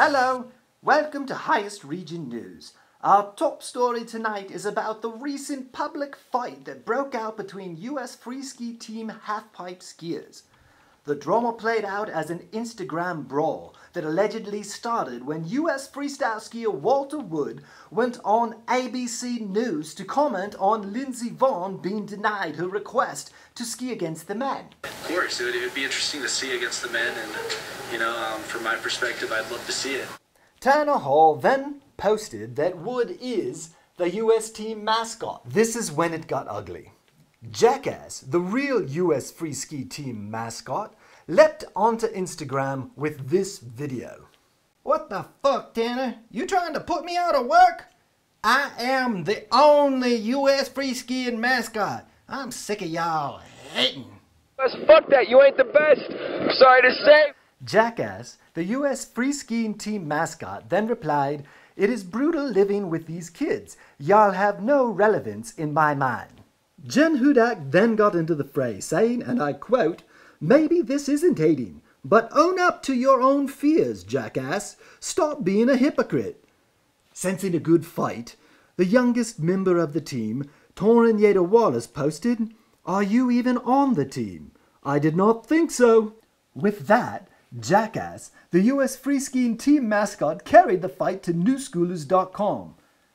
Hello, welcome to Highest Region News. Our top story tonight is about the recent public fight that broke out between US free ski team halfpipe skiers. The drama played out as an Instagram brawl that allegedly started when US freestyle skier Walter Wood went on ABC News to comment on Lindsey Vonn being denied her request to ski against the men. Of course, it would, it would be interesting to see against the men, and you know, um, from my perspective, I'd love to see it. Tanner Hall then posted that Wood is the US team mascot. This is when it got ugly. Jackass, the real US free ski team mascot, leapt onto Instagram with this video. What the fuck, Tanner? You trying to put me out of work? I am the only U.S. free skiing mascot. I'm sick of y'all hating. Fuck that, you ain't the best. Sorry to say. Jackass, the US free skiing team mascot, then replied, It is brutal living with these kids. Y'all have no relevance in my mind. Jen Hudak then got into the fray, saying, and I quote, Maybe this isn't hating, but own up to your own fears, jackass. Stop being a hypocrite. Sensing a good fight, the youngest member of the team, Torin Yater Wallace, posted, Are you even on the team? I did not think so. With that, Jackass, the US freeskiing team mascot, carried the fight to newschoolers.com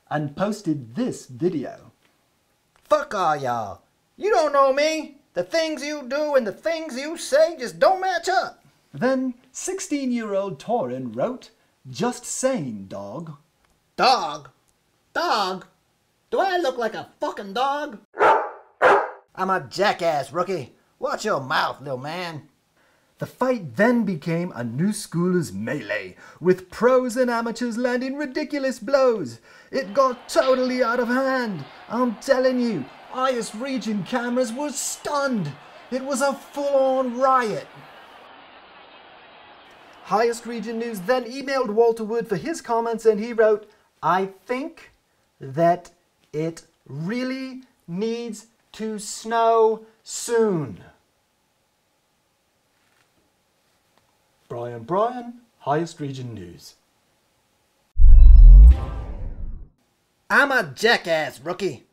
and posted this video. Fuck all y'all. You don't know me. The things you do and the things you say just don't match up. Then 16 year old Torin wrote, Just saying, dog. Dog? Dog? Do I look like a fucking dog? I'm a jackass, rookie. Watch your mouth, little man. The fight then became a new schoolers melee, with pros and amateurs landing ridiculous blows. It got totally out of hand. I'm telling you, highest region cameras were stunned. It was a full-on riot. Highest Region News then emailed Walter Wood for his comments and he wrote, I think that it really needs to snow soon. Brian Brian, Highest Region News. I'm a jackass, rookie.